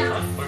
down.